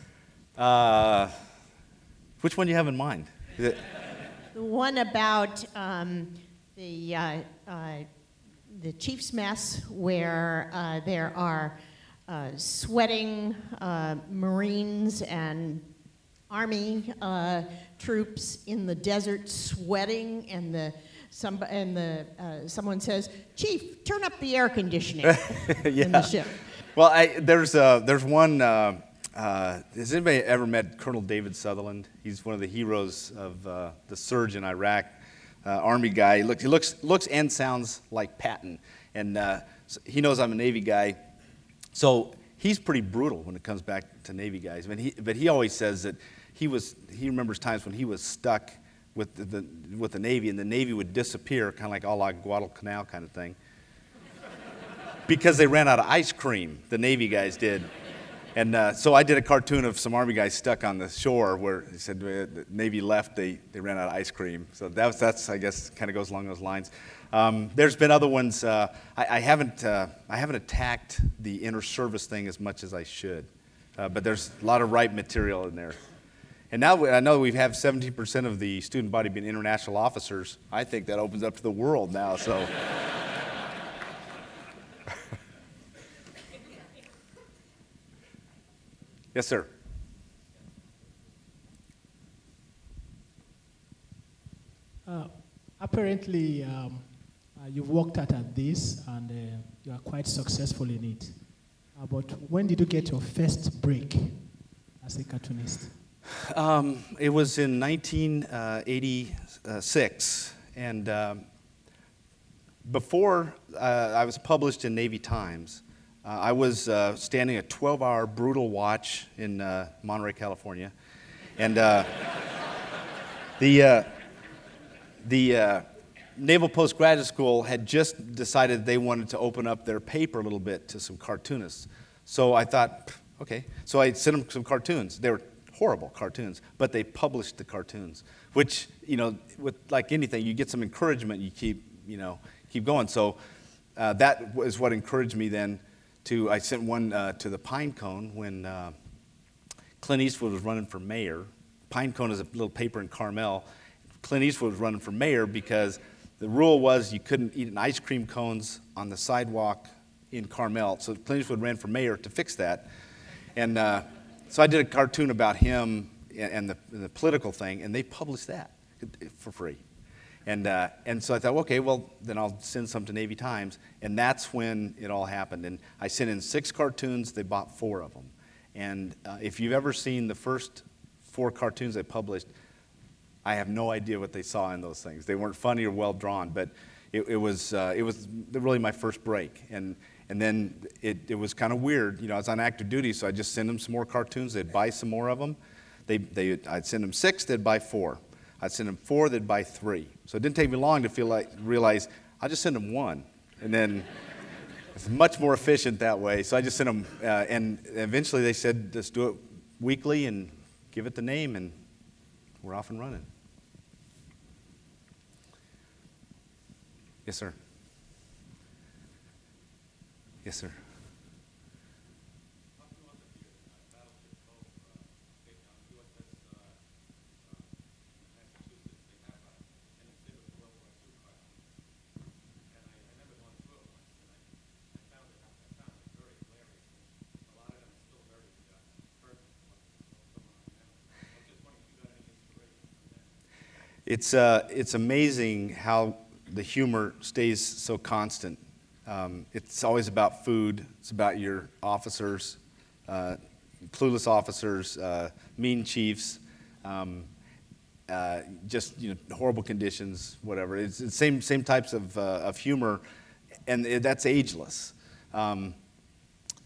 Uh, which one do you have in mind? It- The one about um, the, uh, uh, the chief's mess, where uh, there are uh, sweating uh, Marines and Army uh, troops in the desert sweating, and the some, and the uh, someone says, "Chief, turn up the air conditioning in the ship." Well, I, there's, uh, there's one uh, uh, has anybody ever met Colonel David Sutherland? He's one of the heroes of uh, the surge in Iraq. Uh, Army guy. He looks, he looks, looks and sounds like Patton. And uh, so he knows I'm a Navy guy. So he's pretty brutal when it comes back to Navy guys. I mean, he, but he always says that he, was, he remembers times when he was stuck with the, with the Navy and the Navy would disappear, kind of like a la Guadalcanal kind of thing. because they ran out of ice cream, the Navy guys did. And uh, so I did a cartoon of some Army guys stuck on the shore where he said uh, the Navy left, they, they ran out of ice cream. So that was, that's, I guess, kind of goes along those lines. Um, there's been other ones. Uh, I, I, haven't, uh, I haven't attacked the inter service thing as much as I should. Uh, but there's a lot of right material in there. And now I know we have 17% of the student body being international officers. I think that opens up to the world now. So. Yes, sir. Uh, apparently, um, uh, you've worked at, at this and uh, you are quite successful in it. Uh, but when did you get your first break as a cartoonist? Um, it was in 1986, and um, before uh, I was published in Navy Times, uh, I was uh, standing a 12 hour brutal watch in uh, Monterey, California. And uh, the, uh, the uh, Naval Postgraduate School had just decided they wanted to open up their paper a little bit to some cartoonists. So I thought, okay. So I sent them some cartoons. They were horrible cartoons, but they published the cartoons, which, you know, with like anything, you get some encouragement, you keep, you know, keep going. So that was what encouraged me then to, I sent one uh, to the Pine Cone when uh, Clint Eastwood was running for mayor. Pine Cone is a little paper in Carmel. Clint Eastwood was running for mayor because the rule was you couldn't eat an ice cream cones on the sidewalk in Carmel. So Clint Eastwood ran for mayor to fix that. And uh, so I did a cartoon about him and the, and the political thing, and they published that for free. And, uh, and so I thought, okay, well, then I'll send some to Navy Times. And that's when it all happened. And I sent in six cartoons, they bought four of them. And uh, if you've ever seen the first four cartoons I published, I have no idea what they saw in those things. They weren't funny or well drawn, but it, it was, uh, it was really my first break. And, and then it, it was kind of weird. You know, I was on active duty, so I just send them some more cartoons. They'd buy some more of them. They, they, I'd send them six, they'd buy four. I'd send them four, they'd buy three. So it didn't take me long to feel like realize I'll just send them one, and then it's much more efficient that way. So I just sent them, uh, and eventually they said, just do it weekly and give it the name, and we're off and running. Yes, sir. Yes, sir. It's, uh, it's amazing how the humor stays so constant. Um, it's always about food, it's about your officers, uh, clueless officers, uh, mean chiefs, um, uh, just you know, horrible conditions, whatever. It's the same, same types of, uh, of humor, and that's ageless. Um,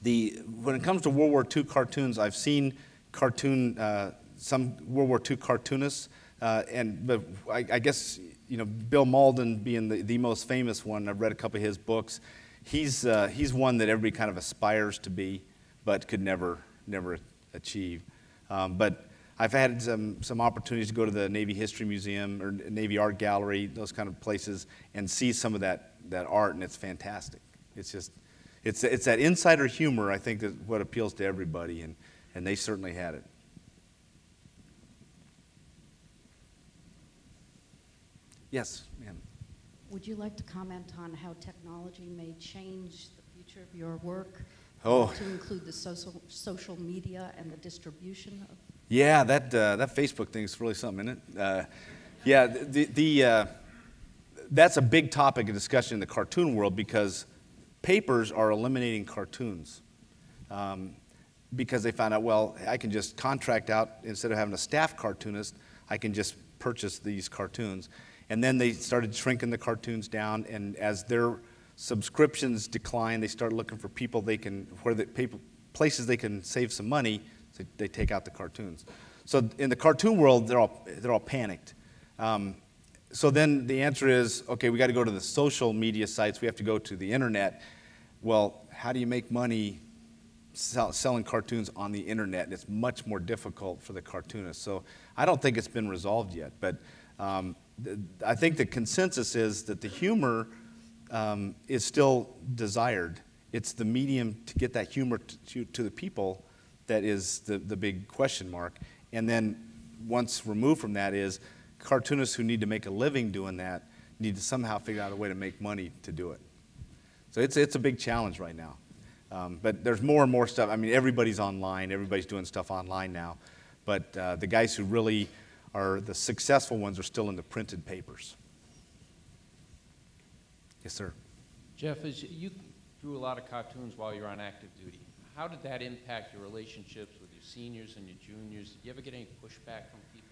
the, when it comes to World War II cartoons, I've seen cartoon, uh, some World War II cartoonists uh, and but I, I, guess you know Bill Mauldin being the, the most famous one. I've read a couple of his books. He's uh, he's one that everybody kind of aspires to be, but could never never achieve. Um, but I've had some some opportunities to go to the Navy History Museum or Navy Art Gallery, those kind of places, and see some of that that art, and it's fantastic. It's just it's it's that insider humor I think that what appeals to everybody, and and they certainly had it. Yes, ma'am. Would you like to comment on how technology may change the future of your work? Oh. To include the social, social media and the distribution of? Yeah, that, uh, that Facebook thing is really something, isn't it? Uh, yeah, the, the, uh, that's a big topic of discussion in the cartoon world because papers are eliminating cartoons. Um, because they found out, well, I can just contract out, instead of having a staff cartoonist, I can just purchase these cartoons. And then they started shrinking the cartoons down, and as their subscriptions decline, they start looking for people they can, where the people, places they can save some money, so they take out the cartoons. So in the cartoon world, they're all, they're all panicked. Um, so then the answer is okay, we got to go to the social media sites, we have to go to the internet. Well, how do you make money sell, selling cartoons on the internet? It's much more difficult for the cartoonist. So I don't think it's been resolved yet, but um, I think the consensus is that the humor um, is still desired. It's the medium to get that humor to, to the people that is the, the big question mark. And then once removed from that is cartoonists who need to make a living doing that need to somehow figure out a way to make money to do it. So it's, it's a big challenge right now. Um, but there's more and more stuff. I mean, everybody's online, everybody's doing stuff online now. But uh, the guys who really are the successful ones are still in the printed papers. Yes, sir. Jeff, as you drew a lot of cartoons while you were on active duty, how did that impact your relationships with your seniors and your juniors? Did you ever get any pushback from people?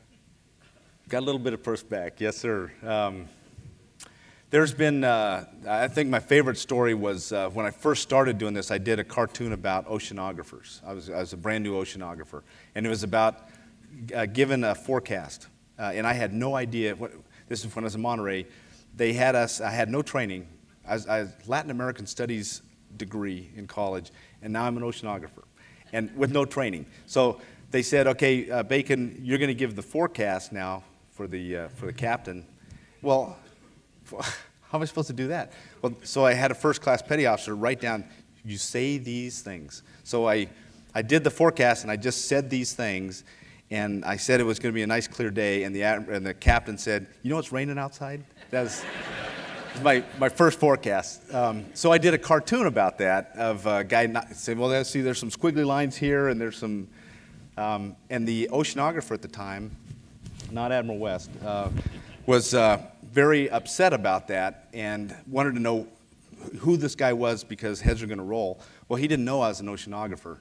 Got a little bit of pushback, yes, sir. Um, there's been, uh, I think my favorite story was uh, when I first started doing this, I did a cartoon about oceanographers. I was, I was a brand new oceanographer, and it was about uh, given a forecast. Uh, and I had no idea, what, this is when I was in Monterey, they had us, I had no training. I was, I was Latin American Studies degree in college, and now I'm an oceanographer, and with no training. So they said, okay, uh, Bacon, you're going to give the forecast now for the, uh, for the captain. Well, how am I supposed to do that? Well, so I had a first class petty officer write down, you say these things. So I, I did the forecast and I just said these things. And I said it was going to be a nice clear day. And the, and the captain said, You know it's raining outside? That was, my, my first forecast. Um, so I did a cartoon about that of a guy not, saying, Well, see, there's some squiggly lines here and there's some. Um, and the oceanographer at the time, not Admiral West, uh, was. Uh, very upset about that and wanted to know who this guy was because heads are going to roll. Well, he didn't know I was an oceanographer.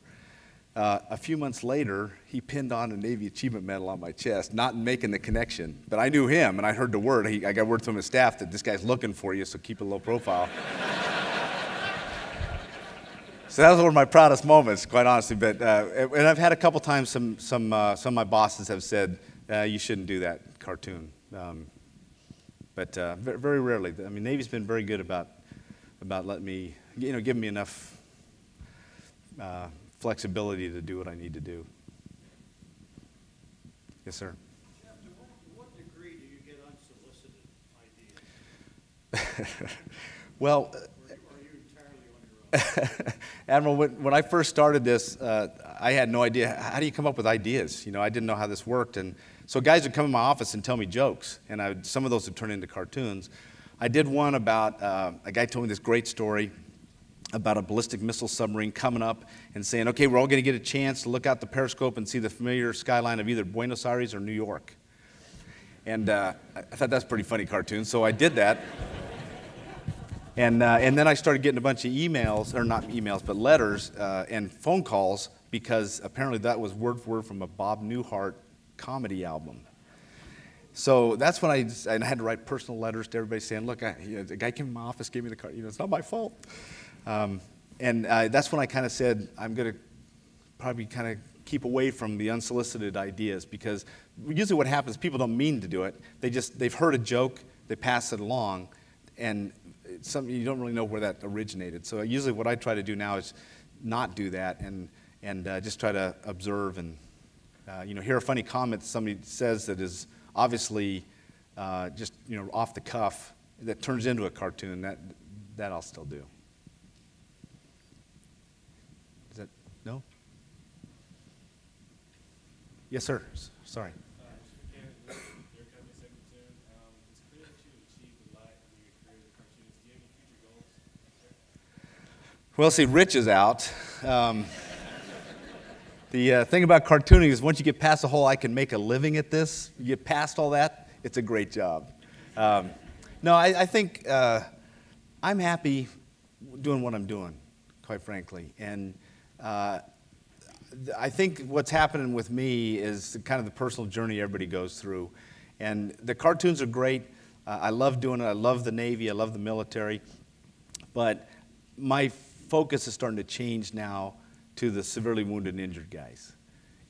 Uh, a few months later, he pinned on a Navy Achievement Medal on my chest, not making the connection. But I knew him, and I heard the word. He, I got word from his staff that this guy's looking for you, so keep a low profile. so that was one of my proudest moments, quite honestly. But uh, and I've had a couple times some some uh, some of my bosses have said uh, you shouldn't do that cartoon. Um, but uh, very rarely. I mean, Navy's been very good about, about letting me, you know, giving me enough flexibility to do what I need to do. Yes, sir. Jeff, to what, what degree do you get unsolicited ideas? well, Admiral, when, when, I first started this, uh, I had no idea. How do you come up with ideas? You know, I didn't know how this worked. And so guys would come in my office and tell me jokes, and I would, some of those would turn into cartoons. I did one about uh, a guy told me this great story about a ballistic missile submarine coming up and saying, okay, we're all going to get a chance to look out the periscope and see the familiar skyline of either Buenos Aires or New York. And uh, I thought that's a pretty funny cartoon, so I did that. and, uh, and then I started getting a bunch of emails, or not emails, but letters uh, and phone calls because apparently that was word for word from a Bob Newhart comedy album. So that's when I, I had to write personal letters to everybody saying, look, I, you know, the guy came in my office, gave me the card, you know, it's not my fault. Um, and uh, that's when I kind of said, I'm going to probably kind of keep away from the unsolicited ideas because usually what happens, people don't mean to do it. They just, they've heard a joke, they pass it along, and some, you don't really know where that originated. So usually what I try to do now is not do that and, and uh, just try to observe and uh, you know, hear a funny comment somebody says that is obviously uh, just, you know, off the cuff that turns into a cartoon, that, that I'll still do. Is that, no? Yes, sir. S- sorry. Well, see, Rich is out. Um, the uh, thing about cartooning is once you get past the whole I can make a living at this, you get past all that, it's a great job. Um, no, I, I think uh, I'm happy doing what I'm doing, quite frankly. And uh, I think what's happening with me is kind of the personal journey everybody goes through. And the cartoons are great. Uh, I love doing it. I love the Navy. I love the military. But my focus is starting to change now to the severely wounded and injured guys.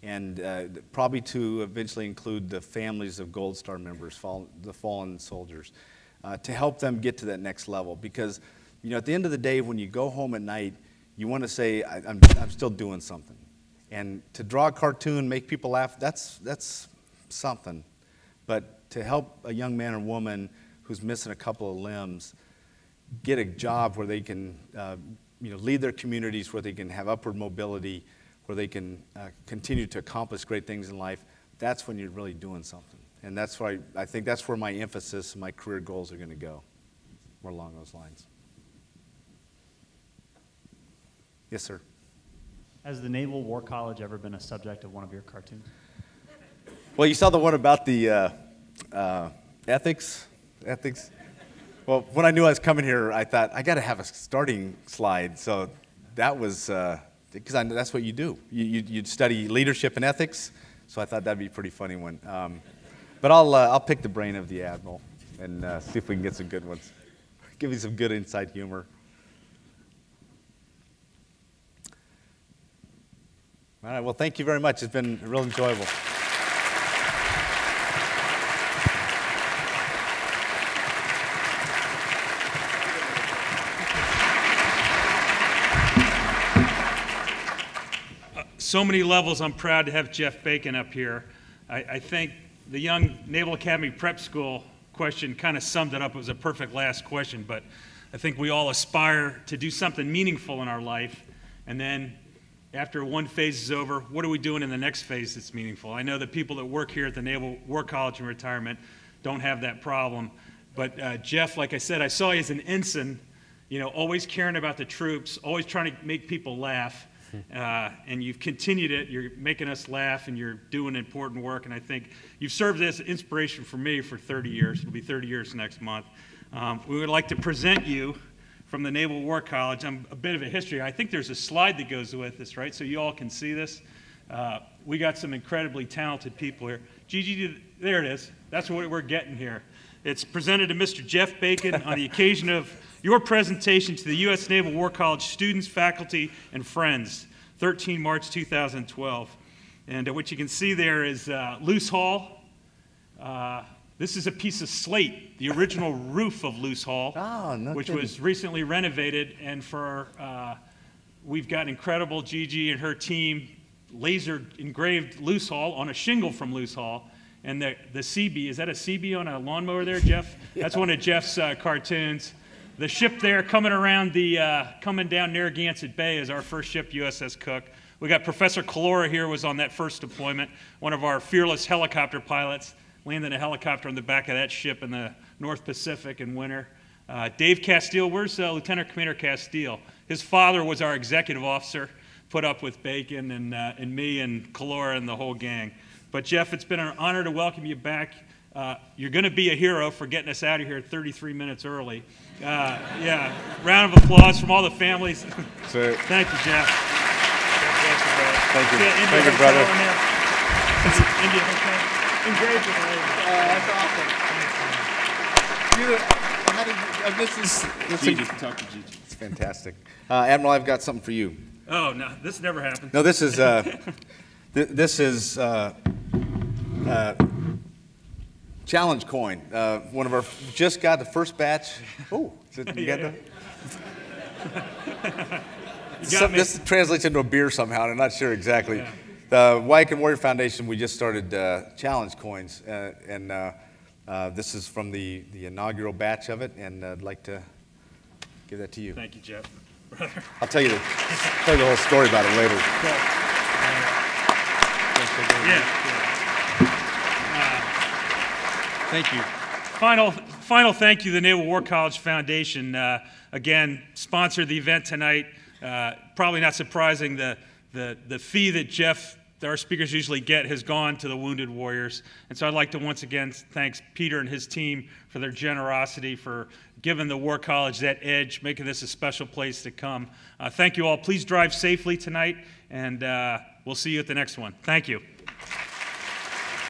And uh, probably to eventually include the families of Gold Star members, fall, the fallen soldiers, uh, to help them get to that next level. Because, you know, at the end of the day, when you go home at night, you want to say, I'm, I'm still doing something. And to draw a cartoon, make people laugh, that's, that's something. But to help a young man or woman who's missing a couple of limbs get a job where they can uh, you know, lead their communities, where they can have upward mobility, where they can uh, continue to accomplish great things in life, that's when you're really doing something. And that's why I think that's where my emphasis and my career goals are going to go, more along those lines. Yes, sir. Has the Naval War College ever been a subject of one of your cartoons? Well, you saw the one about the uh, uh, ethics. Ethics. Well, when I knew I was coming here, I thought I got to have a starting slide. So that was because uh, that's what you do. You, would study leadership and ethics. So I thought that'd be a pretty funny one. Um, but I'll uh, I'll pick the brain of the admiral and uh, see if we can get some good ones. Give me some good inside humor. All right. Well, thank you very much. It's been real enjoyable. Uh, so many levels, I'm proud to have Jeff Bacon up here. I, I think the young Naval Academy Prep School question kind of summed it up. It was a perfect last question, but I think we all aspire to do something meaningful in our life. And then after one phase is over, what are we doing in the next phase that's meaningful? I know the people that work here at the Naval War College in retirement don't have that problem. But uh, Jeff, like I said, I saw you as an ensign, you know, always caring about the troops, always trying to make people laugh. Uh, and you've continued it. You're making us laugh, and you're doing important work. And I think you've served as inspiration for me for 30 years. It'll be 30 years next month. Um, we would like to present you from the Naval War College. I'm a bit of a history. I think there's a slide that goes with this, right? So you all can see this. Uh, we got some incredibly talented people here. Gigi, there it is. That's what we're getting here. It's presented to Mr. Jeff Bacon on the occasion of your presentation to the U.S. Naval War College students, faculty, and friends, 13 March 2012. And uh, what you can see there is uh, Luce Hall. This is a piece of slate, the original roof of Luce Hall, oh, no which kidding. was recently renovated. And for uh, we've got incredible Gigi and her team laser engraved Luce Hall on a shingle from Luce Hall. And the, the CB, is that a CB on a lawnmower there, Jeff? yeah. That's one of Jeff's uh, cartoons. The ship there coming around the, uh, coming down Narragansett Bay is our first ship, USS Cook. We got Professor Calora here was on that first deployment, one of our fearless helicopter pilots, landing a helicopter on the back of that ship in the North Pacific in winter. Uh, Dave Castile, where's uh, Lieutenant Commander Castile? His father was our executive officer, put up with Bacon and, uh, and me and Calora and the whole gang. But Jeff, it's been an honor to welcome you back. Uh, you're going to be a hero for getting us out of here 33 minutes early. Uh, yeah, round of applause from all the families. Sir. Thank you, Jeff. Thank you. brother. Thank you, brother. India Hotel. Engraved in Uh, this is this Gigi, is, talk to Gigi. It's fantastic. Uh, Admiral, I've got something for you. Oh no, this never happened. No, this is uh, th- this is uh, uh, challenge coin. Uh, one of our just got the first batch. Oh, you got Yeah, that? You got Some- me. this translates into a beer somehow, and I'm not sure exactly. Yeah. The Wyakin Warrior Foundation, we just started uh, challenge coins, uh, and uh, uh, this is from the, the inaugural batch of it, and I'd like to give that to you. Thank you, Jeff. I'll tell you the, tell you the whole story about it later. Yeah. Thank you. Final, final thank you to the Naval War College Foundation. Uh, again, sponsored the event tonight. Uh, probably not surprising, the, the, the fee that Jeff that our speakers usually get has gone to the wounded warriors. And so I'd like to once again thank Peter and his team for their generosity, for giving the War College that edge, making this a special place to come. Uh, thank you all. Please drive safely tonight, and uh, we'll see you at the next one. Thank you.